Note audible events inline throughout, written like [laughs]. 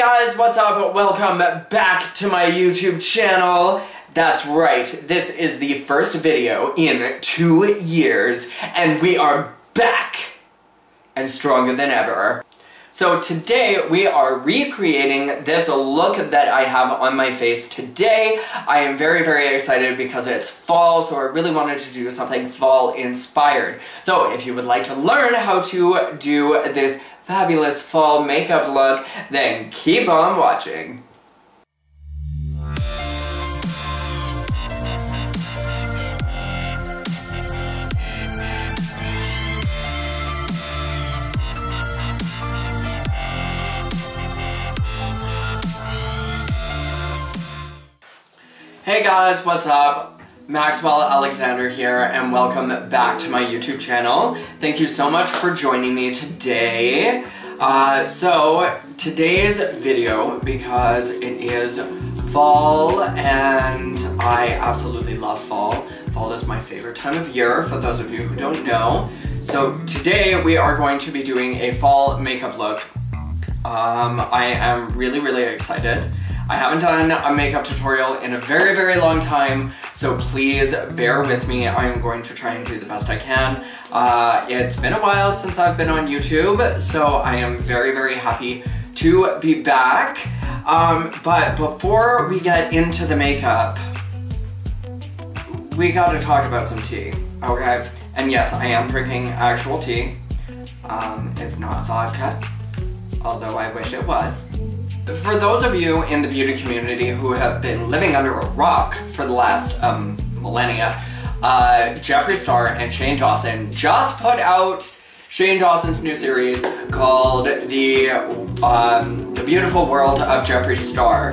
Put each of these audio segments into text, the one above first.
guys, what's up? Welcome back to my YouTube channel. That's right, this is the first video in two years, and we are back and stronger than ever. So today we are recreating this look that I have on my face today. I am very, very excited because it's fall, so I really wanted to do something fall inspired. So if you would like to learn how to do this fabulous fall makeup look, then keep on watching. Hey guys, what's up? Maxwell Alexander here and welcome back to my YouTube channel. Thank you so much for joining me today. Uh, so, today's video, because it is fall and I absolutely love fall. Fall is my favorite time of year, for those of you who don't know. So today we are going to be doing a fall makeup look. Um, I am really, really excited. I haven't done a makeup tutorial in a very, very long time, so please bear with me. I am going to try and do the best I can. Uh, it's been a while since I've been on YouTube, so I am very, very happy to be back. Um, but before we get into the makeup, we gotta talk about some tea, okay? And yes, I am drinking actual tea. Um, it's not vodka, although I wish it was. For those of you in the beauty community who have been living under a rock for the last um, millennia, uh, Jeffree Star and Shane Dawson just put out Shane Dawson's new series called The, um, the Beautiful World of Jeffree Star.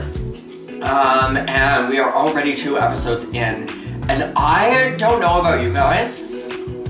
Um, and we are already two episodes in. And I don't know about you guys,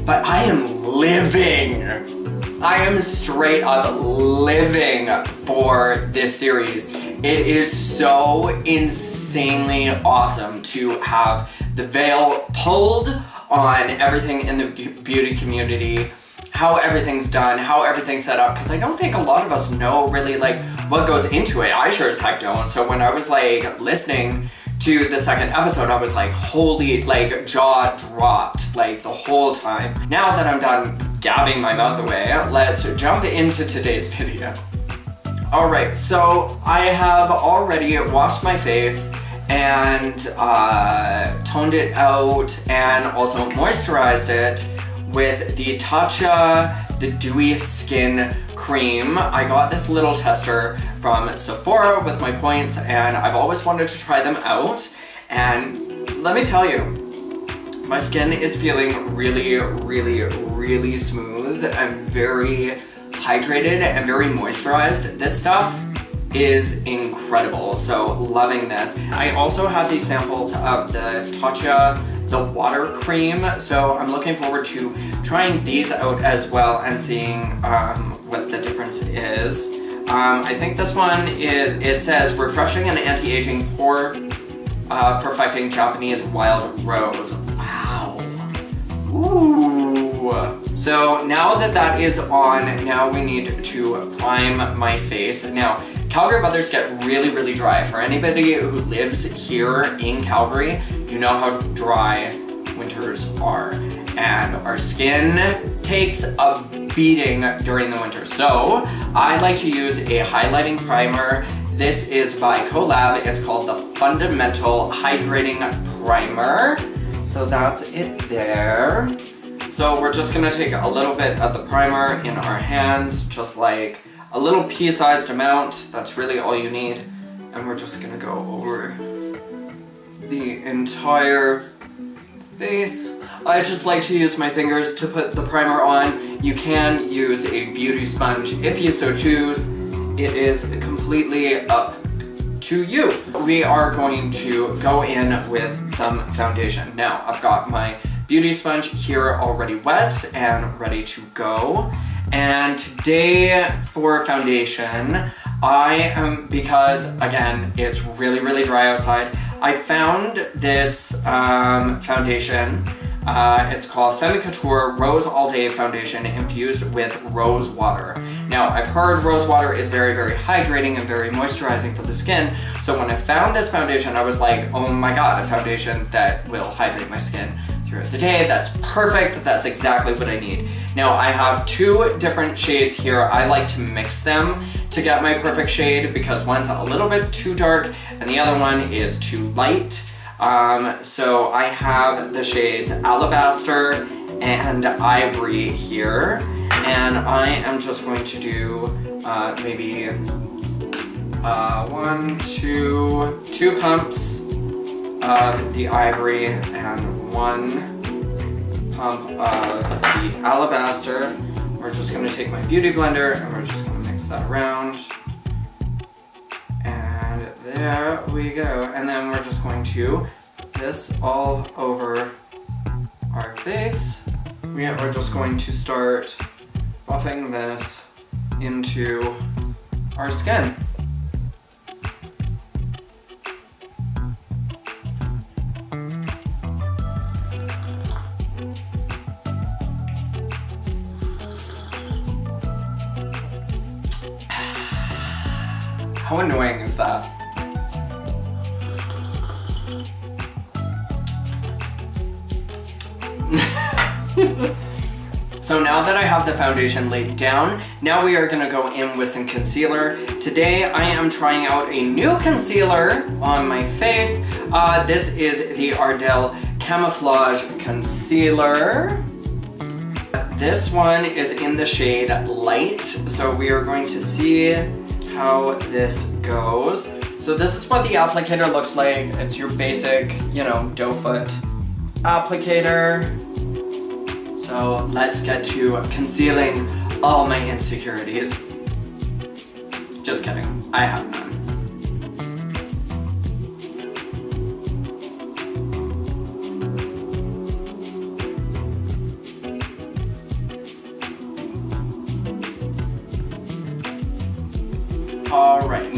but I am living I am straight up living for this series. It is so insanely awesome to have the veil pulled on everything in the beauty community, how everything's done, how everything's set up, because I don't think a lot of us know really like what goes into it. I sure as heck don't. So when I was like listening to the second episode, I was like, holy, like jaw dropped like the whole time. Now that I'm done gabbing my mouth away, let's jump into today's [laughs] video. Alright, so I have already washed my face and uh, toned it out and also moisturized it with the Tatcha the Dewy Skin Cream. I got this little tester from Sephora with my points and I've always wanted to try them out and let me tell you, my skin is feeling really, really, really smooth and very hydrated and very moisturized. This stuff is incredible, so loving this. I also have these samples of the Tatcha the water cream, so I'm looking forward to trying these out as well and seeing um, what the difference is. Um, I think this one is, it says refreshing and anti-aging pore uh, perfecting Japanese wild rose. Wow. Ooh. So now that that is on, now we need to prime my face. Now, Calgary weathers get really, really dry. For anybody who lives here in Calgary, you know how dry winters are. And our skin takes a beating during the winter. So I like to use a highlighting primer. This is by Collab. It's called the Fundamental Hydrating Primer. So that's it there. So we're just gonna take a little bit of the primer in our hands, just like a little pea-sized amount. That's really all you need. And we're just gonna go over the entire face. I just like to use my fingers to put the primer on. You can use a beauty sponge if you so choose. It is completely up to you. We are going to go in with some foundation. Now, I've got my beauty sponge here already wet and ready to go. And today for foundation, I am, because again, it's really, really dry outside, I found this um, foundation Uh, it's called Femme Couture Rose All Day Foundation infused with rose water. Now, I've heard rose water is very, very hydrating and very moisturizing for the skin. So when I found this foundation, I was like, oh my god, a foundation that will hydrate my skin throughout the day. That's perfect. That's exactly what I need. Now, I have two different shades here. I like to mix them to get my perfect shade because one's a little bit too dark and the other one is too light. Um, so I have the shades Alabaster and Ivory here. And I am just going to do uh, maybe uh, one, two, two pumps of the Ivory and one pump of the Alabaster. We're just gonna take my Beauty Blender and we're just gonna mix that around. There we go. And then we're just going to this all over our face. We are just going to start buffing this into our skin. [sighs] How annoying is that? [laughs] so now that I have the foundation laid down, now we are gonna go in with some concealer. Today I am trying out a new concealer on my face. Uh, this is the Ardell Camouflage Concealer. This one is in the shade Light, so we are going to see how this goes. So this is what the applicator looks like. It's your basic, you know, doe foot applicator. So let's get to concealing all my insecurities. Just kidding, I have none.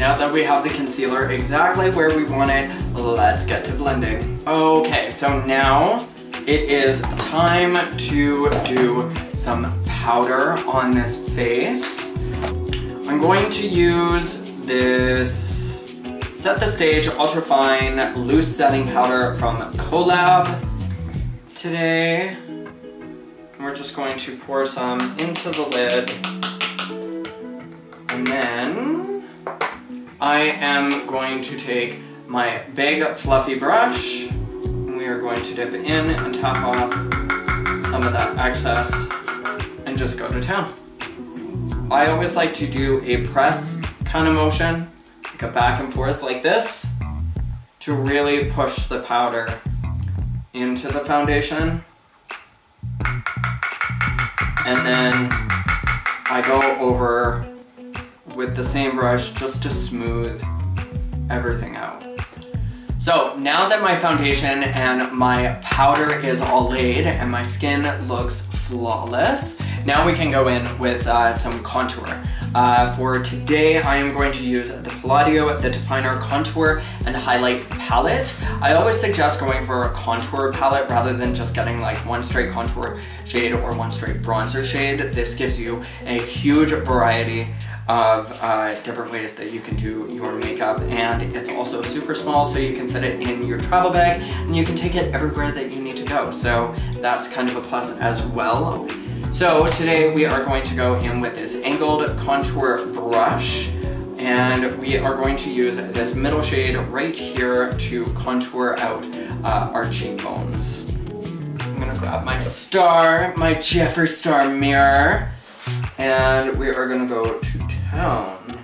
Now that we have the concealer exactly where we want it, let's get to blending. Okay, so now it is time to do some powder on this face. I'm going to use this Set the Stage Ultra Fine Loose Setting Powder from Collab today. We're just going to pour some into the lid. And then I am going to take my big fluffy brush and we are going to dip in and tap off some of that excess and just go to town. I always like to do a press kind of motion, like a back and forth like this, to really push the powder into the foundation. And then I go over with the same brush just to smooth everything out. So now that my foundation and my powder is all laid and my skin looks flawless, now we can go in with uh, some contour. Uh, for today, I am going to use the Palladio The Definer Contour and Highlight Palette. I always suggest going for a contour palette rather than just getting like one straight contour shade or one straight bronzer shade. This gives you a huge variety of uh, different ways that you can do your makeup and it's also super small so you can fit it in your travel bag and you can take it everywhere that you need to go so that's kind of a plus as well. So today we are going to go in with this angled contour brush and we are going to use this middle shade right here to contour out uh, our cheekbones. I'm gonna grab my star, my Jeffree Star mirror and we are gonna go to town.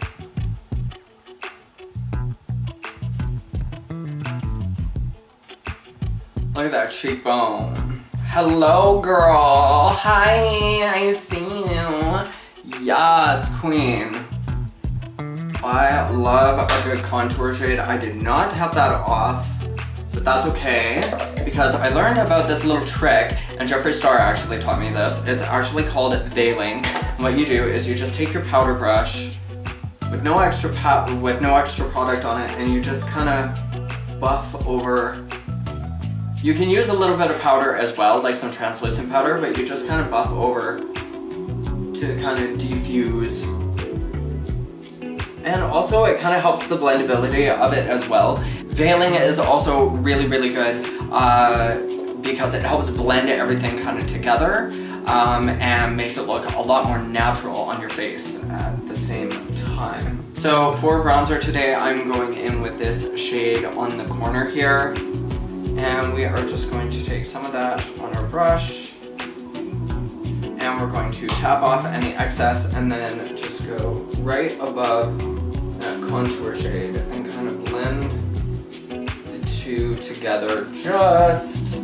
Look at that cheekbone. Hello, girl. Hi, I see you. Yes, queen. I love a good contour shade. I did not have that off, but that's okay because I learned about this little trick and Jeffree Star actually taught me this. It's actually called veiling. And what you do is you just take your powder brush with no extra with no extra product on it and you just kind of buff over You can use a little bit of powder as well, like some translucent powder, but you just kind of buff over to kind of diffuse. And also it kind of helps the blendability of it as well. Veiling is also really, really good uh, because it helps blend everything kind of together um, and makes it look a lot more natural on your face at the same time. So for bronzer today, I'm going in with this shade on the corner here. And we are just going to take some of that on our brush. And we're going to tap off any excess and then just go right above that contour shade and kind of blend the two together just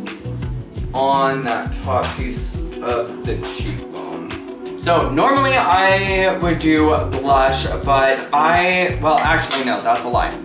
on that top piece the cheekbone. So normally I would do blush, but I, well actually no, that's a lie.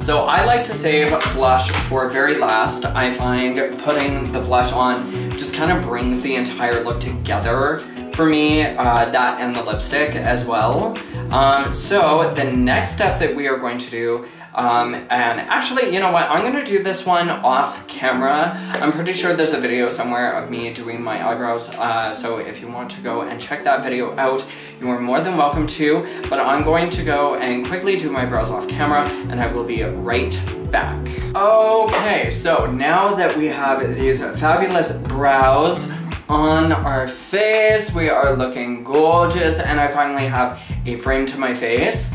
So I like to save blush for very last. I find putting the blush on just kind of brings the entire look together for me, uh, that and the lipstick as well. Um, so the next step that we are going to do um, and actually, you know what, I'm gonna do this one off camera. I'm pretty sure there's a video somewhere of me doing my eyebrows, uh, so if you want to go and check that video out, you are more than welcome to, but I'm going to go and quickly do my brows off camera, and I will be right back. Okay, so now that we have these fabulous brows, on our face. We are looking gorgeous and I finally have a frame to my face.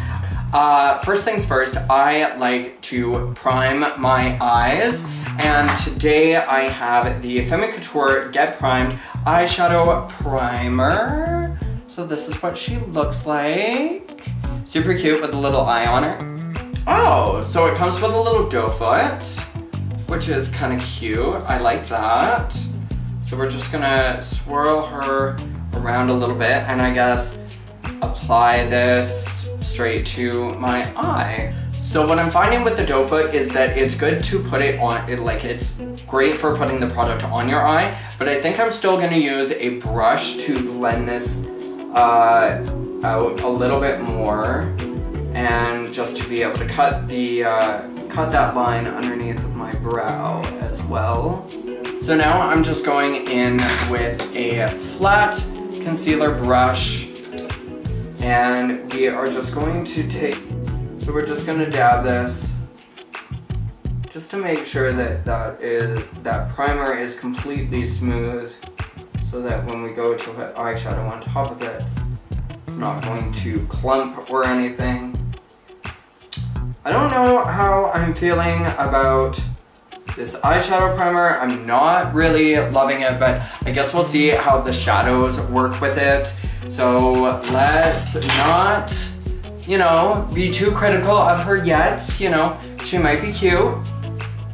Uh, first things first, I like to prime my eyes. And today I have the Femme Couture Get Primed Eyeshadow Primer. So this is what she looks like. Super cute with a little eye on her. Oh, so it comes with a little doe foot, which is kind of cute. I like that. So we're just gonna swirl her around a little bit and I guess apply this straight to my eye. So what I'm finding with the doe foot is that it's good to put it on, it, like it's great for putting the product on your eye, but I think I'm still gonna use a brush to blend this uh, out a little bit more and just to be able to cut the uh, cut that line underneath my brow as well. So now I'm just going in with a flat concealer brush and we are just going to take, so we're just going to dab this just to make sure that that is that primer is completely smooth so that when we go to put eyeshadow on top of it, it's not going to clump or anything. I don't know how I'm feeling about this eyeshadow primer. I'm not really loving it, but I guess we'll see how the shadows work with it. So let's not, you know, be too critical of her yet. You know, she might be cute,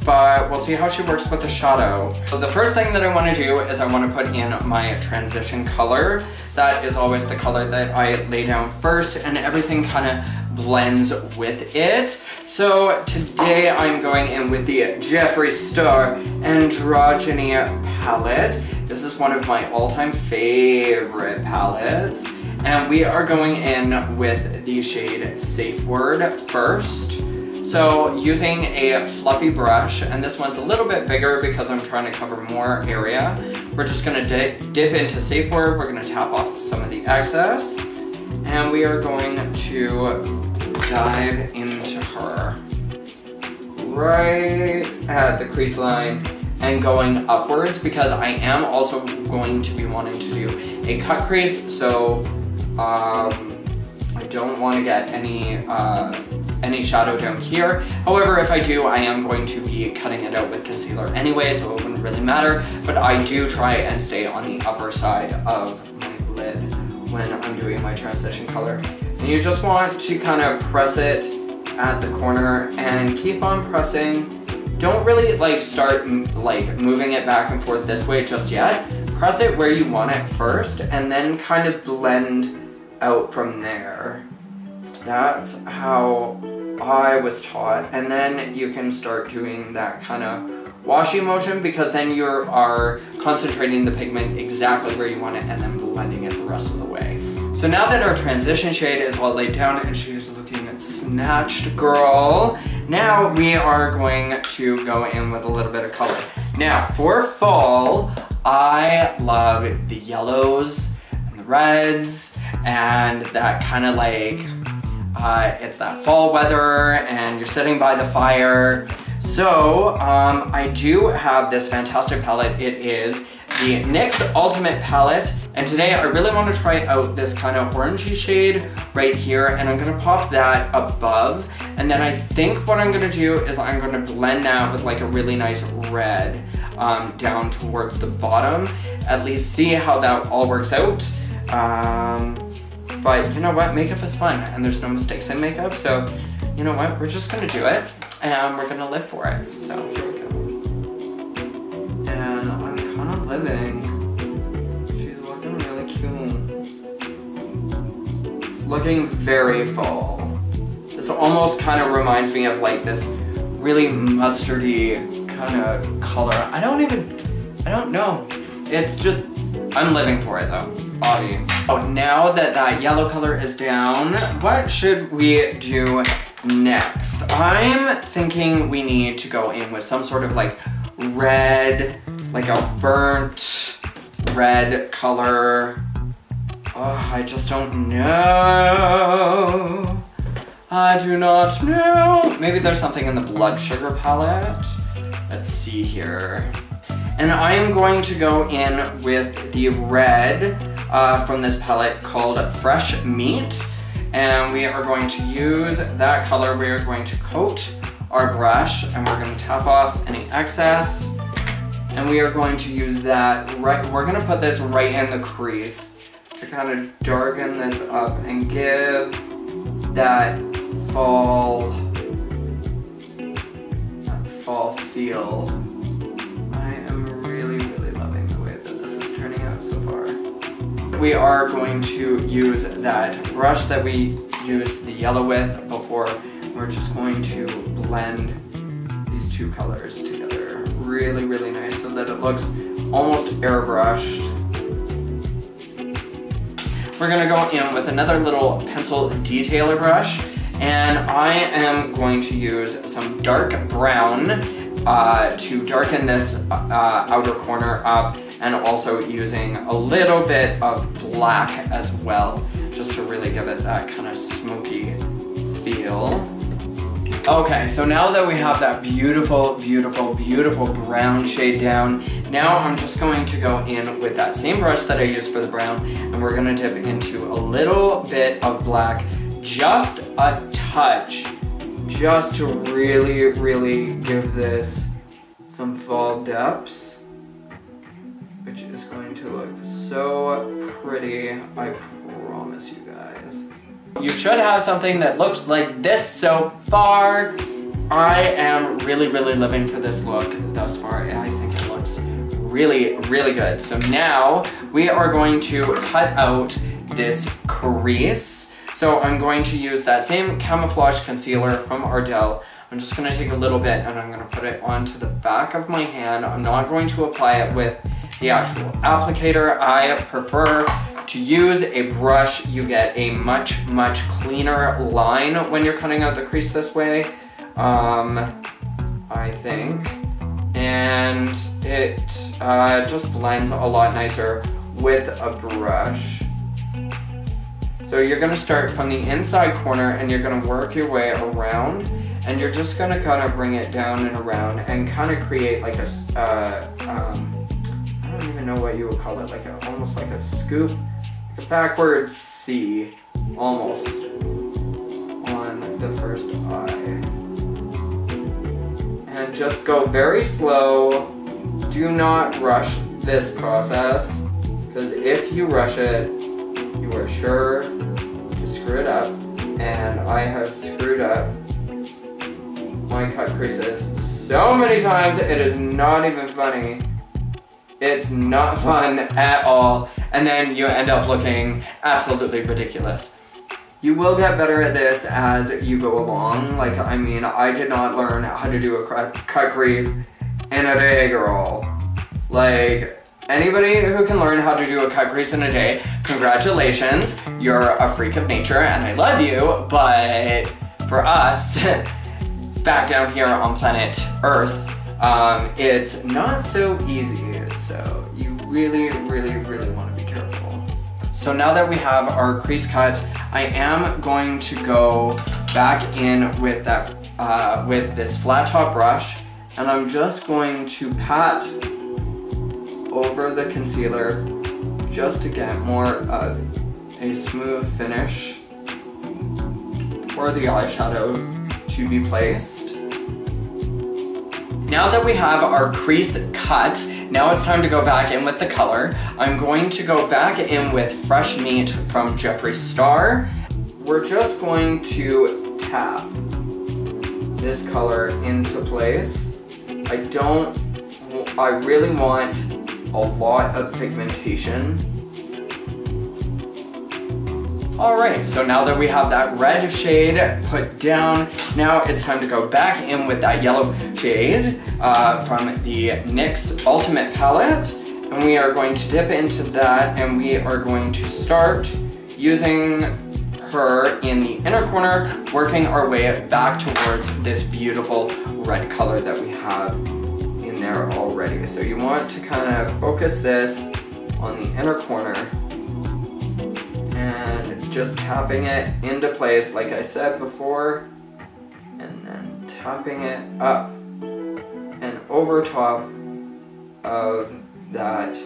but we'll see how she works with the shadow. So the first thing that I want to do is I want to put in my transition color. That is always the color that I lay down first and everything kind of blends with it. So today I'm going in with the Jeffree Star Androgyny palette. This is one of my all-time favorite palettes. And we are going in with the shade Safe Word first. So using a fluffy brush, and this one's a little bit bigger because I'm trying to cover more area, we're just gonna dip, dip into Safe Word, we're gonna tap off some of the excess, and we are going to dive into her right at the crease line and going upwards because I am also going to be wanting to do a cut crease so um, I don't want to get any uh, any shadow down here. However, if I do, I am going to be cutting it out with concealer anyway, so it wouldn't really matter. But I do try and stay on the upper side of my lid when I'm doing my transition color. And you just want to kind of press it at the corner and keep on pressing don't really like start like moving it back and forth this way just yet. Press it where you want it first and then kind of blend out from there. That's how I was taught. And then you can start doing that kind of washy motion because then you are concentrating the pigment exactly where you want it and then blending it the rest of the way. So now that our transition shade is all laid down and she is looking snatched girl, now we are going to go in with a little bit of color. Now for fall, I love the yellows and the reds and that kind of like, uh, it's that fall weather and you're sitting by the fire. So um, I do have this fantastic palette. It is the NYX Ultimate Palette. And today I really want to try out this kind of orangey shade right here and I'm gonna pop that above. And then I think what I'm gonna do is I'm gonna blend that with like a really nice red um, down towards the bottom. At least see how that all works out. Um, but you know what, makeup is fun and there's no mistakes in makeup. So you know what, we're just gonna do it and we're gonna live for it. So here we go. And I'm kind of living. She's looking really cute. It's looking very fall. This almost kind of reminds me of like this really mustardy kind of color. I don't even, I don't know. It's just, I'm living for it though. Oh, now that that yellow color is down, what should we do next? I'm thinking we need to go in with some sort of like red, like a burnt red color. Oh, I just don't know. I do not know. Maybe there's something in the blood sugar palette. Let's see here. And I am going to go in with the red uh, from this palette called Fresh Meat. And we are going to use that color. We are going to coat our brush and we're gonna tap off any excess. And we are going to use that right, we're gonna put this right in the crease to kind of darken this up and give that fall, that fall feel. We are going to use that brush that we used the yellow with before. We're just going to blend these two colors together really, really nice so that it looks almost airbrushed. We're gonna go in with another little pencil detailer brush and I am going to use some dark brown uh, to darken this uh, outer corner up and also using a little bit of black as well just to really give it that kind of smoky feel. Okay, so now that we have that beautiful, beautiful, beautiful brown shade down, now I'm just going to go in with that same brush that I used for the brown, and we're gonna dip into a little bit of black, just a touch, just to really, really give this some fall depth, going to look so pretty, I promise you guys. You should have something that looks like this so far. I am really, really living for this look thus far. and I think it looks really, really good. So now we are going to cut out this crease. So I'm going to use that same camouflage concealer from Ardell. I'm just gonna take a little bit and I'm gonna put it onto the back of my hand. I'm not going to apply it with the actual applicator. I prefer to use a brush, you get a much, much cleaner line when you're cutting out the crease this way, um, I think. And it uh, just blends a lot nicer with a brush. So you're gonna start from the inside corner and you're gonna work your way around and you're just gonna kind of bring it down and around and kind of create like a, uh, um, don't even know what you would call it, like a, almost like a scoop like a backwards C, almost, on the first eye. And just go very slow. Do not rush this process, because if you rush it, you are sure to screw it up. And I have screwed up my cut creases so many times, it is not even funny. It's not fun at all. And then you end up looking absolutely ridiculous. You will get better at this as you go along. Like, I mean, I did not learn how to do a cut crease in a day, girl. Like, Anybody who can learn how to do a cut crease in a day, congratulations, you're a freak of nature and I love you, but for us, [laughs] back down here on planet Earth, um, it's not so easy. So you really, really, really want to be careful. So now that we have our crease cut, I am going to go back in with that, uh, with this flat top brush, and I'm just going to pat over the concealer just to get more of a smooth finish for the eyeshadow to be placed. Now that we have our crease cut, now it's time to go back in with the color. I'm going to go back in with Fresh Meat from Jeffree Star. We're just going to tap this color into place. I don't, I really want a lot of pigmentation. Alright, so now that we have that red shade put down, now it's time to go back in with that yellow shade uh, from the NYX Ultimate Palette. And we are going to dip into that and we are going to start using her in the inner corner, working our way back towards this beautiful red color that we have in there already. So you want to kind of focus this on the inner corner just tapping it into place like I said before and then tapping it up and over top of that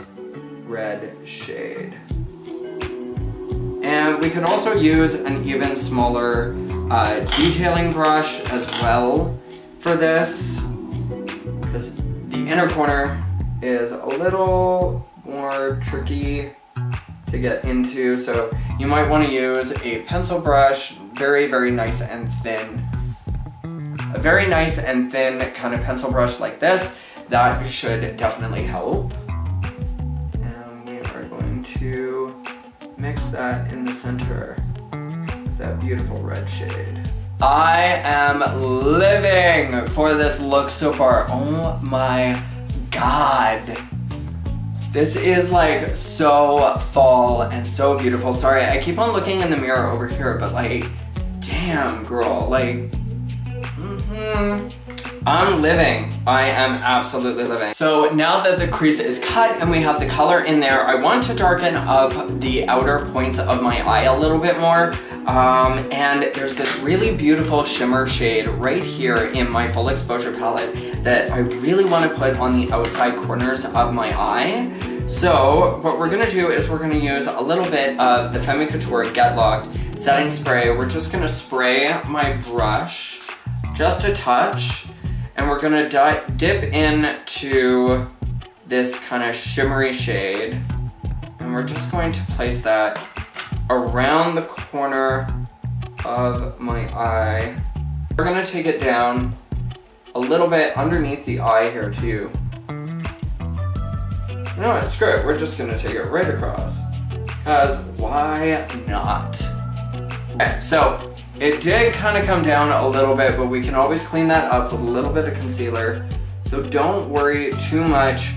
red shade. And we can also use an even smaller uh, detailing brush as well for this because the inner corner is a little more tricky to get into, so you might want to use a pencil brush, very, very nice and thin. A very nice and thin kind of pencil brush like this, that should definitely help. And we are going to mix that in the center with that beautiful red shade. I am living for this look so far. Oh my god. This is like so fall and so beautiful. Sorry, I keep on looking in the mirror over here, but like, damn girl, like, mm-hmm. I'm living. I am absolutely living. So now that the crease is cut and we have the color in there, I want to darken up the outer points of my eye a little bit more. Um, and there's this really beautiful shimmer shade right here in my full exposure palette that I really want to put on the outside corners of my eye. So what we're gonna do is we're gonna use a little bit of the Femme Couture Get Locked setting spray. We're just gonna spray my brush just a touch and we're gonna dip into this kind of shimmery shade. And we're just going to place that around the corner of my eye. We're gonna take it down a little bit underneath the eye here too. No, it's great. We're just gonna take it right across. Because why not? Okay, so it did kind of come down a little bit, but we can always clean that up with a little bit of concealer. So don't worry too much.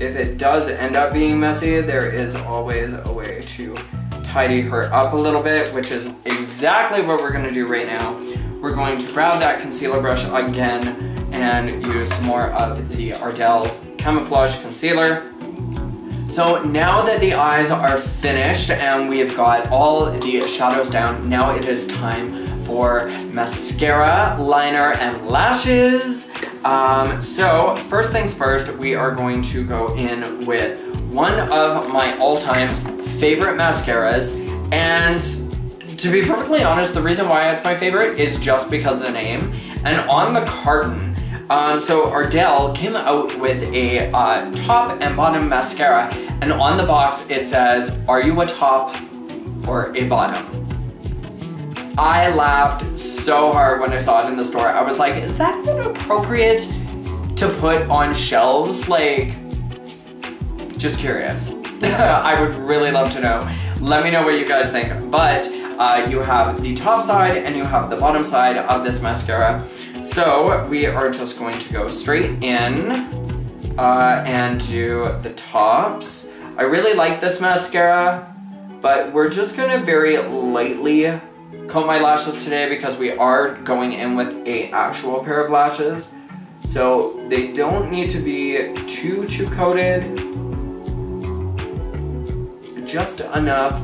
If it does end up being messy, there is always a way to tidy her up a little bit, which is exactly what we're gonna do right now. We're going to grab that concealer brush again and use some more of the Ardell Camouflage Concealer. So now that the eyes are finished and we've got all the shadows down, now it is time for mascara, liner, and lashes. Um, so first things first, we are going to go in with one of my all-time favorite mascaras. And to be perfectly honest, the reason why it's my favorite is just because of the name. And on the carton, um, so Ardell came out with a uh, top and bottom mascara and on the box it says, are you a top or a bottom? I laughed so hard when I saw it in the store. I was like, is that even appropriate to put on shelves? Like, just curious. [laughs] I would really love to know. Let me know what you guys think. But uh, you have the top side and you have the bottom side of this mascara. So we are just going to go straight in uh, and do the tops. I really like this mascara, but we're just gonna very lightly comb my lashes today because we are going in with a actual pair of lashes. So they don't need to be too, too coated. Just enough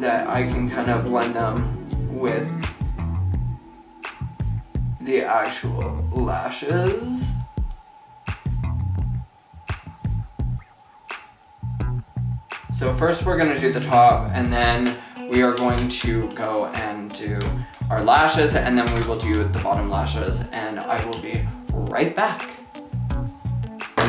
that I can kind of blend them with the actual lashes. So first we're gonna do the top and then we are going to go and do our lashes and then we will do the bottom lashes and I will be right back.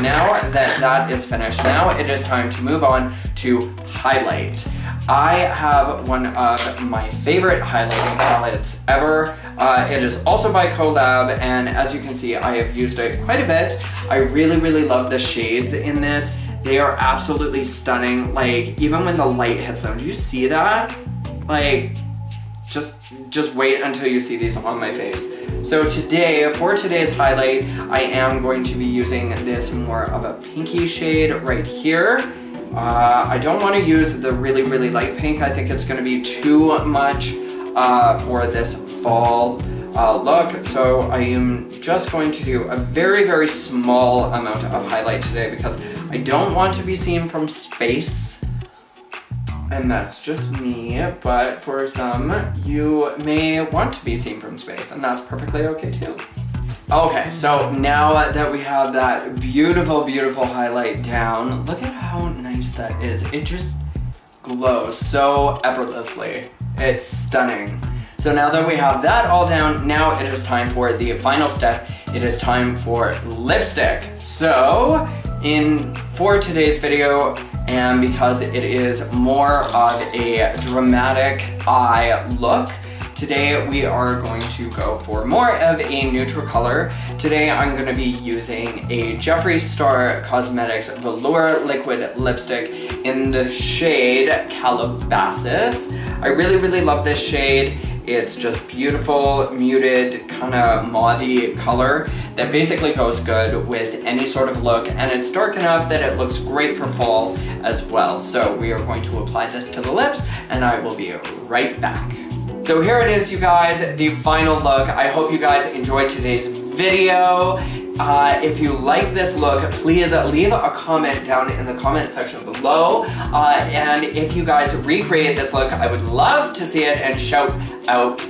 Now that that is finished, now it is time to move on to highlight. I have one of my favorite highlighting palettes ever. Uh, it is also by Collab, and as you can see, I have used it quite a bit. I really, really love the shades in this. They are absolutely stunning. Like, even when the light hits them, do you see that? Like, just just wait until you see these on my face. So today, for today's highlight, I am going to be using this more of a pinky shade right here. Uh, I don't want to use the really, really light pink. I think it's going to be too much uh, for this fall uh, look. So I am just going to do a very, very small amount of highlight today because I don't want to be seen from space. And that's just me, but for some, you may want to be seen from space, and that's perfectly okay too. Okay, so now that we have that beautiful, beautiful highlight down, look at how nice that is. It just glows so effortlessly. It's stunning. So now that we have that all down, now it is time for the final step. It is time for lipstick. So, in for today's video, and because it is more of a dramatic eye look, Today we are going to go for more of a neutral color. Today I'm going to be using a Jeffree Star Cosmetics Velour Liquid Lipstick in the shade Calabasas. I really, really love this shade. It's just beautiful, muted, kind of mauvey color that basically goes good with any sort of look and it's dark enough that it looks great for fall as well. So we are going to apply this to the lips and I will be right back. So here it is, you guys, the final look. I hope you guys enjoyed today's video. Uh, if you like this look, please leave a comment down in the comment section below. Uh, and if you guys recreate this look, I would love to see it and shout out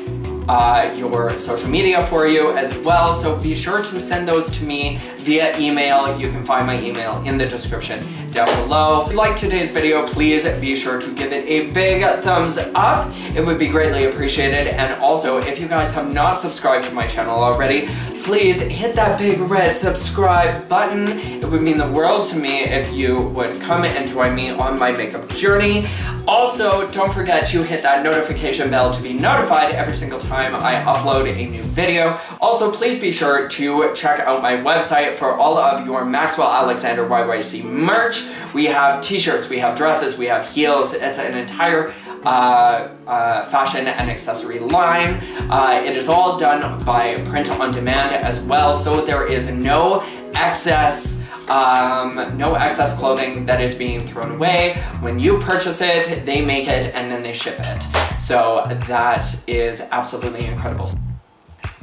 uh, your social media for you as well. So be sure to send those to me via email. You can find my email in the description down below. If you like today's video, please be sure to give it a big thumbs up. It would be greatly appreciated. And also, if you guys have not subscribed to my channel already, please hit that big red subscribe button. It would mean the world to me if you would come and join me on my makeup journey. Also, don't forget to hit that notification bell to be notified every single time I upload a new video. Also, please be sure to check out my website for all of your Maxwell Alexander YYC merch. We have t-shirts, we have dresses, we have heels. It's an entire uh, uh, fashion and accessory line. Uh, it is all done by print on demand as well, so there is no excess um, no excess clothing that is being thrown away. When you purchase it, they make it and then they ship it. So that is absolutely incredible.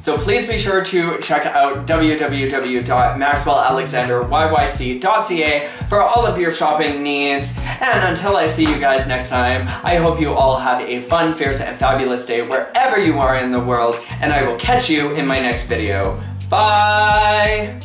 So please be sure to check out www.maxwellalexanderyyc.ca for all of your shopping needs. And until I see you guys next time, I hope you all have a fun, fierce, and fabulous day wherever you are in the world, and I will catch you in my next video. Bye!